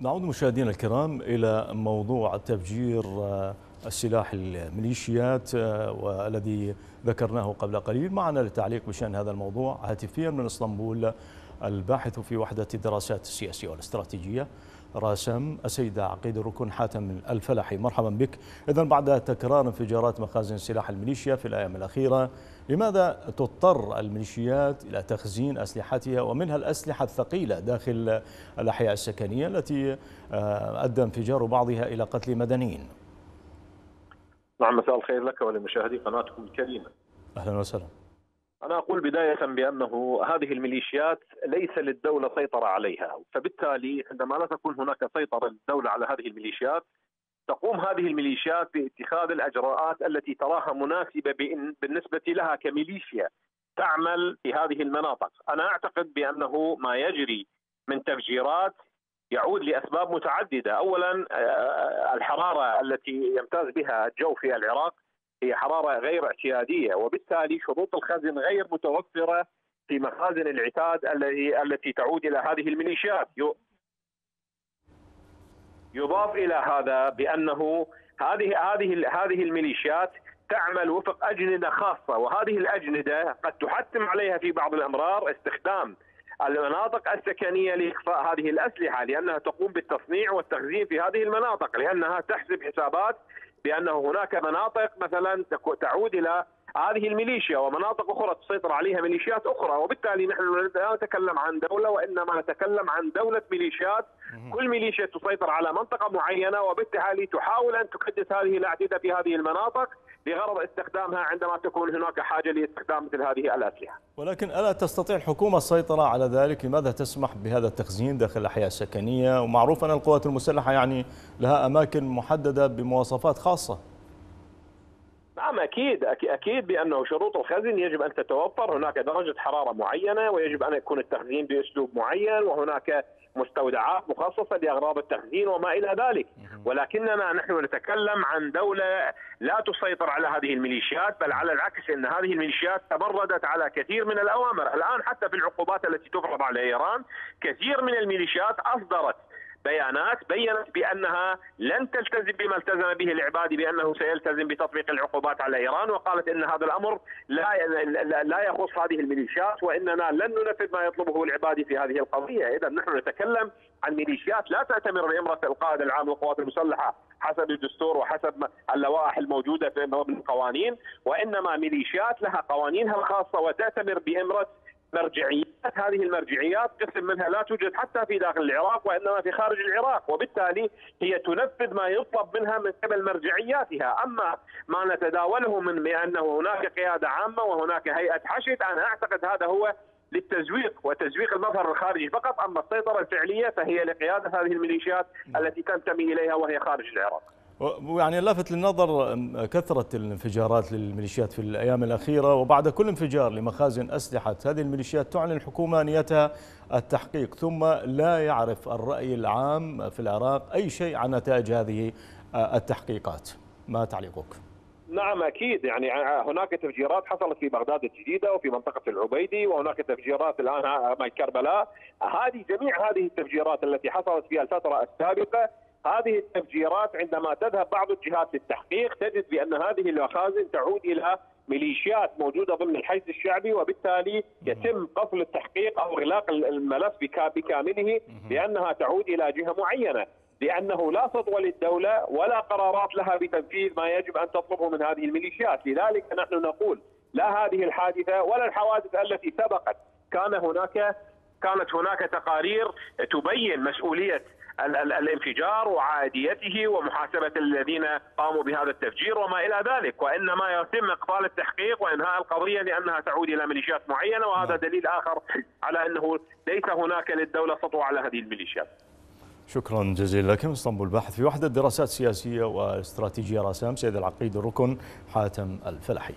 نعود مشاهدينا الكرام إلى موضوع تفجير السلاح الميليشيات والذي ذكرناه قبل قليل. معنا للتعليق بشأن هذا الموضوع هاتفيا من إسطنبول الباحث في وحدة الدراسات السياسية والاستراتيجية راسم السيدة عقيد الركن حاتم الفلحي مرحبا بك. إذا بعد تكرار انفجارات مخازن سلاح الميليشيا في الأيام الأخيرة لماذا تضطر الميليشيات إلى تخزين أسلحتها ومنها الأسلحة الثقيلة داخل الأحياء السكنية التي أدى انفجار بعضها إلى قتل مدنيين؟ نعم مساء الخير لك ولمشاهدي قناتكم الكريمة. أهلا وسهلا. أنا أقول بداية بأنه هذه الميليشيات ليس للدولة سيطرة عليها فبالتالي عندما لا تكون هناك سيطرة للدولة على هذه الميليشيات تقوم هذه الميليشيات باتخاذ الأجراءات التي تراها مناسبة بالنسبة لها كميليشيا تعمل في هذه المناطق. أنا أعتقد بأنه ما يجري من تفجيرات يعود لأسباب متعددة، اولا الحرارة التي يمتاز بها الجو في العراق. هي حرارة غير اعتيادية وبالتالي شروط الخزن غير متوفرة في مخازن العتاد التي التي تعود إلى هذه الميليشيات. يضاف إلى هذا بأنه هذه هذه هذه الميليشيات تعمل وفق أجندة خاصة وهذه الأجندة قد تحتم عليها في بعض الأمرار استخدام المناطق السكنية لإخفاء هذه الأسلحة لأنها تقوم بالتصنيع والتخزين في هذه المناطق لأنها تحسب حسابات بان هناك مناطق مثلا تعود إلى هذه الميليشيا ومناطق أخرى تسيطر عليها ميليشيات أخرى وبالتالي نحن لا نتكلم عن دولة وإنما نتكلم عن دولة ميليشيات كل ميليشيا تسيطر على منطقة معينة وبالتالي تحاول أن تكدس هذه الاعتده في هذه المناطق بغرض استخدامها عندما تكون هناك حاجة لاستخدام مثل هذه الأسلحة. ولكن ألا تستطيع الحكومة السيطرة على ذلك؟ لماذا تسمح بهذا التخزين داخل الاحياء السكنية؟ ومعروف أن القوات المسلحة يعني لها أماكن محددة بمواصفات خاصة. نعم أكيد أكيد بأنه شروط الخزن يجب أن تتوفر، هناك درجة حرارة معينة ويجب أن يكون التخزين بأسلوب معين وهناك مستودعات مخصصة لأغراض التخزين وما إلى ذلك، ولكننا نحن نتكلم عن دولة لا تسيطر على هذه الميليشيات بل على العكس إن هذه الميليشيات تمردت على كثير من الأوامر، الآن حتى في العقوبات التي تفرض على إيران كثير من الميليشيات أصدرت بيانات بينت بأنها لن تلتزم بما التزم به العبادي بأنه سيلتزم بتطبيق العقوبات على إيران وقالت إن هذا الأمر لا لا يخص هذه الميليشيات وإننا لن ننفذ ما يطلبه العبادي في هذه القضية، اذا نحن نتكلم عن ميليشيات لا تعتمر بإمرة القائد العام للقوات المسلحة حسب الدستور وحسب اللوائح الموجودة في القوانين وإنما ميليشيات لها قوانينها الخاصة وتعتمر بإمرة مرجعيات هذه المرجعيات قسم منها لا توجد حتى في داخل العراق وإنما في خارج العراق وبالتالي هي تنفذ ما يطلب منها من قبل مرجعياتها. أما ما نتداوله من بأنه هناك قيادة عامة وهناك هيئة حشد أنا أعتقد هذا هو للتزويق وتزويق المظهر الخارجي فقط أما السيطرة الفعلية فهي لقيادة هذه الميليشيات التي تنتمي إليها وهي خارج العراق. يعني لافت للنظر كثرة الانفجارات للميليشيات في الأيام الأخيرة وبعد كل انفجار لمخازن أسلحة. هذه الميليشيات تعلن الحكومة نيتها التحقيق ثم لا يعرف الرأي العام في العراق أي شيء عن نتائج هذه التحقيقات. ما تعليقك؟ نعم أكيد. يعني هناك تفجيرات حصلت في بغداد الجديدة وفي منطقة العبيدي وهناك تفجيرات الآن في كربلاء. هذه جميع هذه التفجيرات التي حصلت في الفترة السابقة هذه التفجيرات عندما تذهب بعض الجهات للتحقيق تجد بأن هذه المخازن تعود إلى ميليشيات موجودة ضمن الحشد الشعبي وبالتالي يتم قفل التحقيق أو اغلاق الملف بكامله لانها تعود إلى جهة معينة لأنه لا سطوه للدولة ولا قرارات لها بتنفيذ ما يجب أن تطلبه من هذه الميليشيات، لذلك نحن نقول لا هذه الحادثة ولا الحوادث التي سبقت. كان هناك كانت هناك تقارير تبين مسؤولية الانفجار وعاديته ومحاسبة الذين قاموا بهذا التفجير وما إلى ذلك وإنما يتم اقفال التحقيق وإنهاء القضية لأنها تعود إلى ميليشيات معينة وهذا دليل آخر على أنه ليس هناك للدولة سطوه على هذه الميليشيات. شكرا جزيلا لك من اسطنبول باحث في وحدة دراسات سياسية واستراتيجية راسام سيد العقيد الركن حاتم الفلحي.